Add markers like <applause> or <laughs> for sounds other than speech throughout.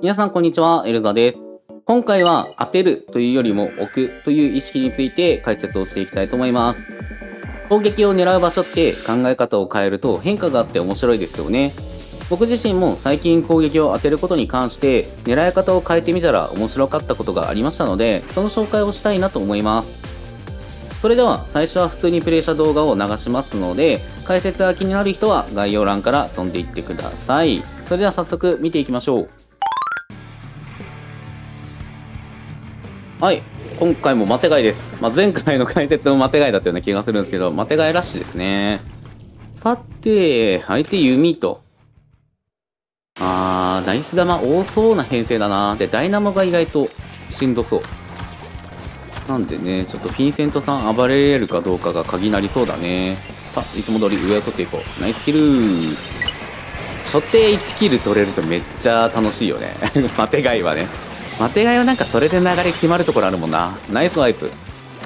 皆さんこんにちは、エルザです。今回は当てるというよりも置くという意識について解説をしていきたいと思います。攻撃を狙う場所って考え方を変えると変化があって面白いですよね。僕自身も最近攻撃を当てることに関して狙い方を変えてみたら面白かったことがありましたのでその紹介をしたいなと思いますそれでは最初は普通にプレイした動画を流しますので解説が気になる人は概要欄から飛んでいってください。それでは早速見ていきましょう。はい今回もマテガイです、まあ、前回の解説もマテガイだったような気がするんですけどマテガイラッシュですね。さて相手弓と。あー、ナイス玉多そうな編成だな。で、ダイナモが意外としんどそう。なんでね、ちょっとフィンセントさん暴れるかどうかが鍵になりそうだね。あ、いつも通り上を取っていこう。ナイスキル初手1キル取れるとめっちゃ楽しいよね。マテガイはね。マテガイはなんかそれで流れ決まるところあるもんな。ナイスワイプ。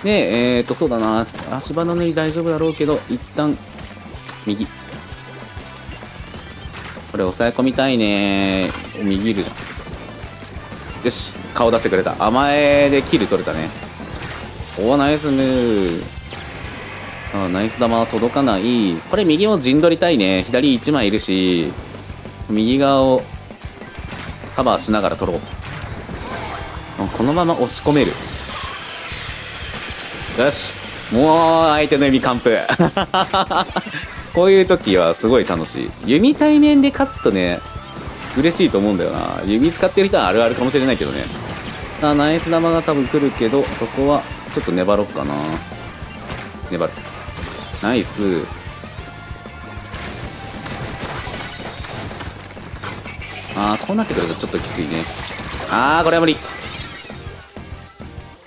で、ええーと、そうだな。足場の縫い大丈夫だろうけど、一旦、右。これ抑え込みたいね右いるじゃんよし顔出してくれた甘えでキル取れたねおおナイスムー。あナイス球は届かない。これ右も陣取りたいね。左1枚いるし右側をカバーしながら取ろう。このまま押し込める。よし。もう相手の指完封 <laughs> こういう時はすごい楽しい。弓対面で勝つとね嬉しいと思うんだよな。弓使ってる人はあるあるかもしれないけどね。あナイス玉が多分来るけどそこはちょっと粘ろうかな。粘る。ナイス。ああこうなってくるとちょっときついね。ああこれは無理。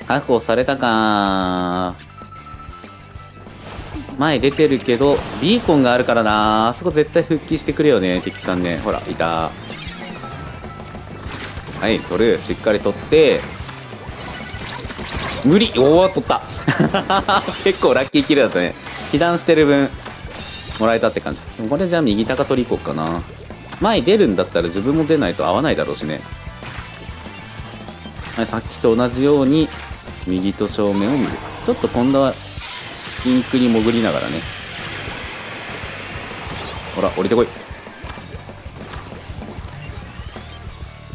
確保されたか前出てるけど、ビーコンがあるからなあそこ絶対復帰してくれよね、敵さんね。ほら、いた。はい、取る。しっかり取って。無理おお、取った <laughs> 結構ラッキーキルだったね。被弾してる分、もらえたって感じ。これじゃあ右高取り行こうかな。前出るんだったら自分も出ないと合わないだろうしね。はい、さっきと同じように、右と正面を見る。ちょっと今度はピンクに潜りながらねほら降りてこい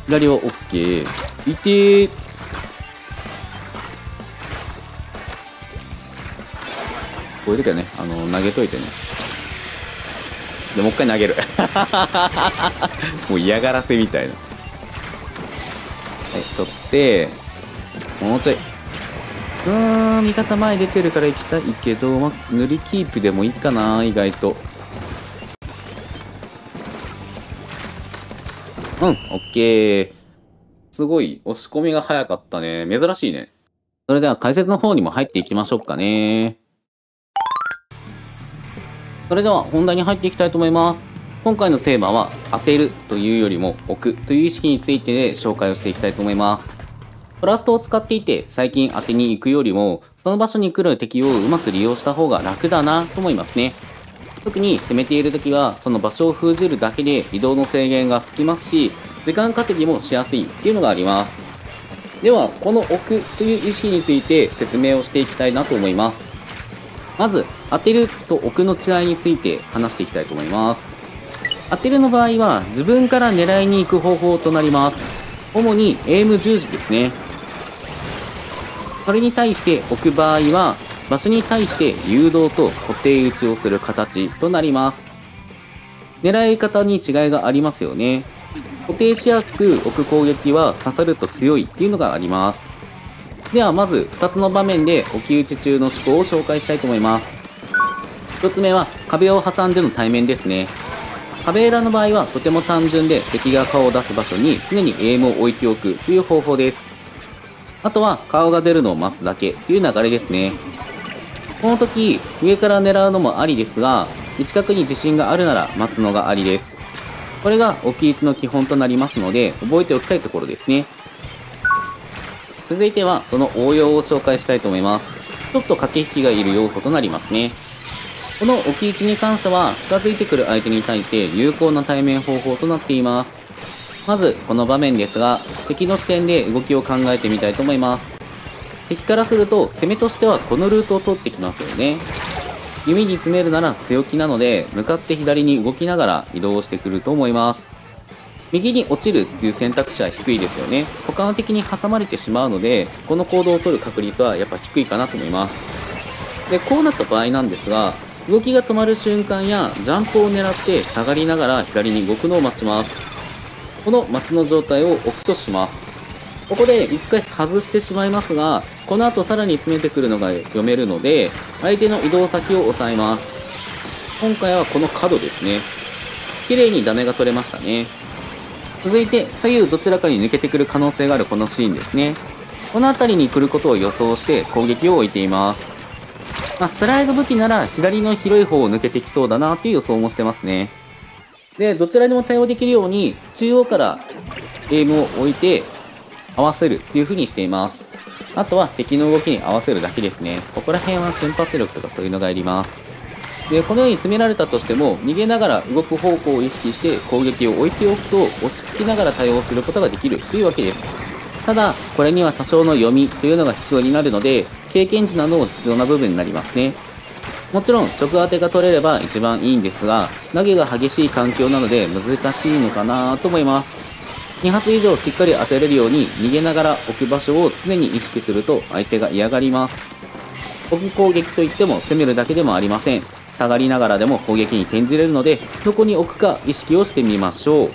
左は OK いてー。こういう時はねあの投げといてね。でもう一回投げる。<laughs> もう嫌がらせみたいな。はい取ってもうちょい。うーん、味方前出てるから行きたいけど、ま塗りキープでもいいかな、意外と。うん、オッケー。すごい、押し込みが早かったね。珍しいね。それでは解説の方にも入っていきましょうかね。それでは本題に入っていきたいと思います。今回のテーマは当てるというよりも置くという意識についてで紹介をしていきたいと思います。ブラストを使っていて最近当てに行くよりもその場所に来る敵をうまく利用した方が楽だなと思いますね特に攻めている時はその場所を封じるだけで移動の制限がつきますし時間稼ぎもしやすいっていうのがあります。ではこの置くという意識について説明をしていきたいなと思います。まず当てると置くの違いについて話していきたいと思います。当てるの場合は自分から狙いに行く方法となります。主にエイム重視ですね。それに対して置く場合は場所に対して誘導と固定打ちをする形となります。狙い方に違いがありますよね。固定しやすく置く攻撃は刺さると強いっていうのがあります。ではまず2つの場面で置き打ち中の思考を紹介したいと思います。1つ目は壁を挟んでの対面ですね。壁裏の場合はとても単純で敵が顔を出す場所に常にエイムを置いておくという方法です。あとは顔が出るのを待つだけという流れですね。この時、上から狙うのもありですが、近くに自信があるなら待つのがありです。これが置き位置の基本となりますので、覚えておきたいところですね。続いては、その応用を紹介したいと思います。ちょっと駆け引きがいる要素となりますね。この置き位置に関しては近づいてくる相手に対して有効な対面方法となっています。まずこの場面ですが敵の視点で動きを考えてみたいと思います。敵からすると攻めとしてはこのルートを取ってきますよね。弓に詰めるなら強気なので向かって左に動きながら移動してくると思います。右に落ちるっていう選択肢は低いですよね。他の敵に挟まれてしまうので、この行動を取る確率はやっぱ低いかなと思います。で、こうなった場合なんですが、動きが止まる瞬間やジャンプを狙って下がりながら左に動くのを待ちますこの待ちの状態を置くとしますここで一回外してしまいますがこの後さらに詰めてくるのが読めるので相手の移動先を押さえます。今回はこの角ですね。綺麗にダメが取れましたね。続いて左右どちらかに抜けてくる可能性があるこのシーンですね。この辺りに来ることを予想して攻撃を置いています。まあ、スライド武器なら左の広い方を抜けてきそうだなっていう予想もしてますね。で、どちらにも対応できるように中央からゲームを置いて合わせるっていう風にしています。あとは敵の動きに合わせるだけですね。ここら辺は瞬発力とかそういうのがいります。で、このように詰められたとしても、逃げながら動く方向を意識して攻撃を置いておくと、落ち着きながら対応することができるというわけです。ただ、これには多少の読みというのが必要になるので、経験値なども必要な部分になりますね。もちろん直当てが取れれば一番いいんですが、投げが激しい環境なので難しいのかなと思います。2発以上しっかり当てれるように逃げながら置く場所を常に意識すると相手が嫌がります。置き攻撃といっても攻めるだけでもありません。下がりながらでも攻撃に転じれるので、どこに置くか意識をしてみましょう。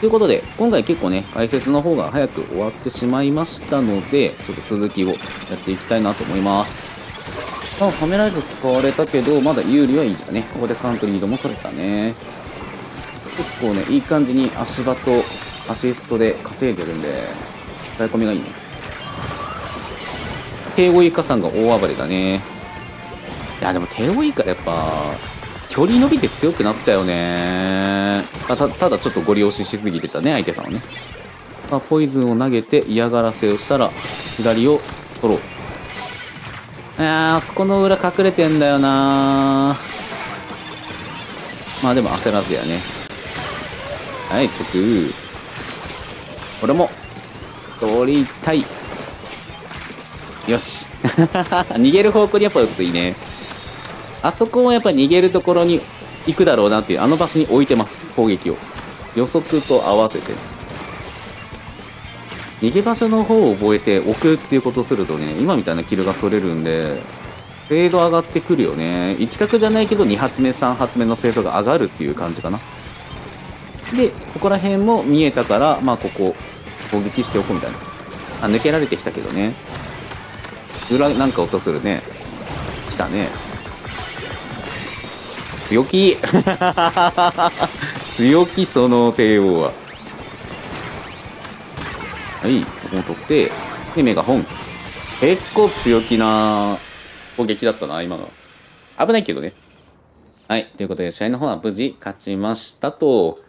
ということで、今回結構ね、解説の方が早く終わってしまいましたので、ちょっと続きをやっていきたいなと思います。まあ、カメライズ使われたけど、まだ有利はいいじゃんね。ここでカントリードも取れたね。結構ね、いい感じに足場とアシストで稼いでるんで、抑え込みがいいね。帝王イカさんが大暴れだね。いや、でも帝王イカやっぱ、距離伸びて強くなったよね。たただちょっとご利用ししすぎてたね相手さんはね、まあ、ポイズンを投げて嫌がらせをしたら左を取ろう。ああそこの裏隠れてんだよな。まあでも焦らずやね。はい直これも取りたいよし <laughs> 逃げる方向にやっぱ打つといいねあそこもやっぱ逃げるところに行くだろうなっていう、あの場所に置いてます、攻撃を。予測と合わせて。逃げ場所の方を覚えて置くっていうことするとね、今みたいなキルが取れるんで、精度上がってくるよね。1角じゃないけど2発目、3発目の精度が上がるっていう感じかな。で、ここら辺も見えたから、まあここ、攻撃しておこうみたいな。あ、抜けられてきたけどね。裏なんか音するね。来たね。強気 <laughs> 強気その帝王ははいここも取ってでメガホン結構強気な攻撃だったな今の危ないけどねはいということで試合の方は無事勝ちましたと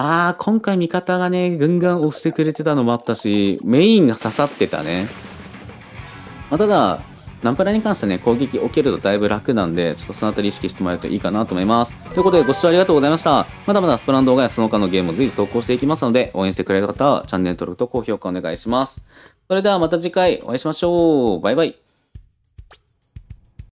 ああ今回味方がねぐんぐん押してくれてたのもあったしメインが刺さってたねまあ、ただナンプラに関してはね、攻撃起きるとだいぶ楽なんで、ちょっとそのあたり意識してもらえるといいかなと思います。ということで、ご視聴ありがとうございました。まだまだスプラン動画やその他のゲームを随時投稿していきますので、応援してくれる方はチャンネル登録と高評価お願いします。それではまた次回お会いしましょう。バイバイ。